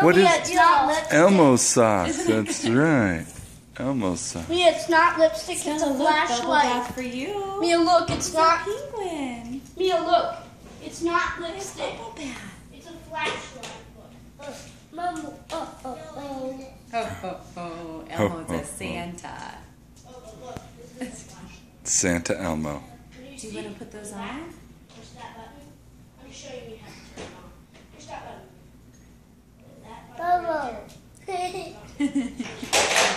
What is Mia, it's not lipstick. Elmo sauce? That's right. Elmo sauce. Mia, it's not lipstick. It's Stella, a look, flashlight. for you. Mia, look. It's not. penguin. Mia, look. It's not lipstick. It's a flashlight. Look. Mom, oh, oh, oh. Oh, oh, oh, oh. Ho, Elmo's ho, ho. a Santa. Oh, look, look. This is a flashlight. Santa Elmo. What do you Do you see? want to put those on? Push that button. Let me show you how to turn it on. Push that button. That button right there.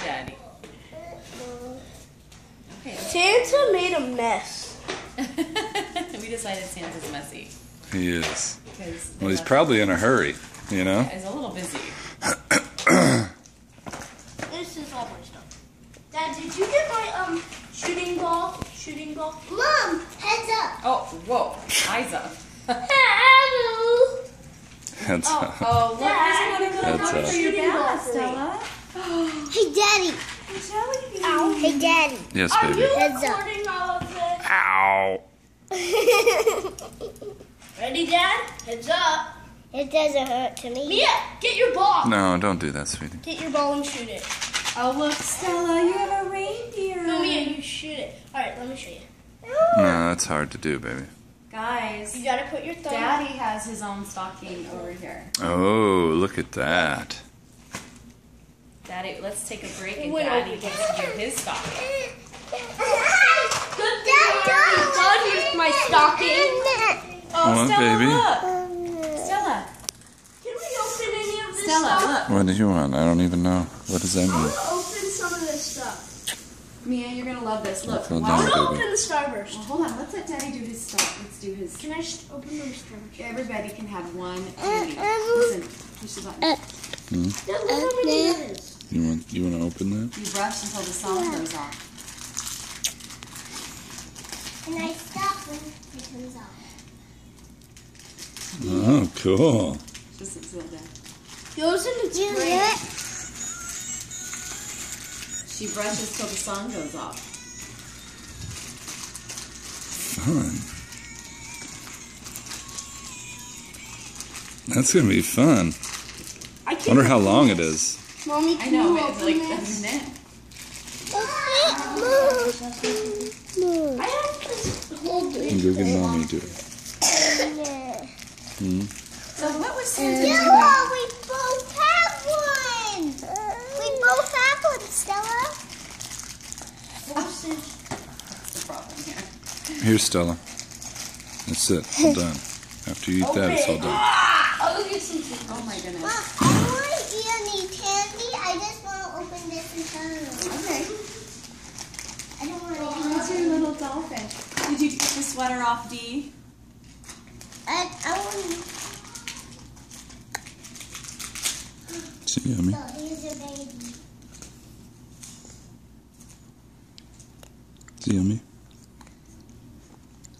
Daddy. Okay. Santa made a mess. we decided Santa's messy. He is. Well, he's probably in a hurry. You know. He's a little busy. This is all my stuff. Dad, did you get my um shooting ball? Shooting ball? Mom, heads up. Oh, whoa. Eyes up. Hello. That's Oh, look, Dad, there's another little That's one for your Shooting ball dad. Stella. Hey, Daddy. Hey, Ow. Hey, Daddy. yes, Are baby. you Heads up. recording all of this? Ow. Ready, Dad? Heads up. it doesn't hurt to me. Mia, get your ball. No, don't do that, sweetie. Get your ball and shoot it. Oh, look, Stella, you have a reindeer. No, Mia, you shoot it. All right, let me show you. Ah. No, that's hard to do, baby. Guys, You gotta put your thumb. Daddy has his own stocking over here. Oh, look at that. Daddy, let's take a break and Went Daddy over. gets to do his stocking. Good thing I'm already done with my stocking. Oh, Come on, Stella, baby. look. Mm. Stella, Can we open any of this Stella, stuff? look. What do you want? I don't even know. What does that I mean? want to open some of this stuff. Mia, you're gonna love this. Look, Well watch. done. I want to open the starburst. Well, hold on. Let's let Daddy do his stuff. Let's do his. Can I just open the starburst? Everybody can have one candy. Listen, push the button. Dad, look how many that is. You want you want to open that? You brush until the song goes off. And I stop when it comes off. Oh, cool. Just sit still, Dad. Goes into Do you it? She brushes till the song goes off. Fun. That's gonna be fun. I can't Wonder how open long it this. is. Mommy, I can know, you it's like this? a minute. Move. I have this whole big Go get mommy to do it. Hmm? So what was Santa Yeah, doing? we both have one. We both have one, Stella. sausage. That's the problem here. Here, Stella. That's it. All done. After you eat that, it's all done. Ah! I'll go get some food. Oh my goodness. Mom, I don't want to eat any candy. I just want this and. Okay. I don't want to That's your little dolphin. Did you get the sweater off, Dee? I, I want to. Is it yummy? So here's your baby. Is it yummy?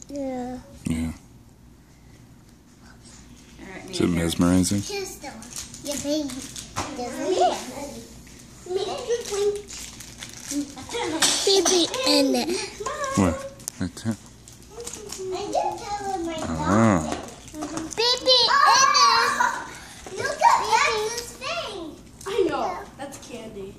Yeah. Yeah. All right, Is it mesmerizing? Here's Stella. Your baby. Doesn't it? Baby in it. What? Right there. I just tell her my Ah. Baby in it. Look at Max's thing. I know. That's candy.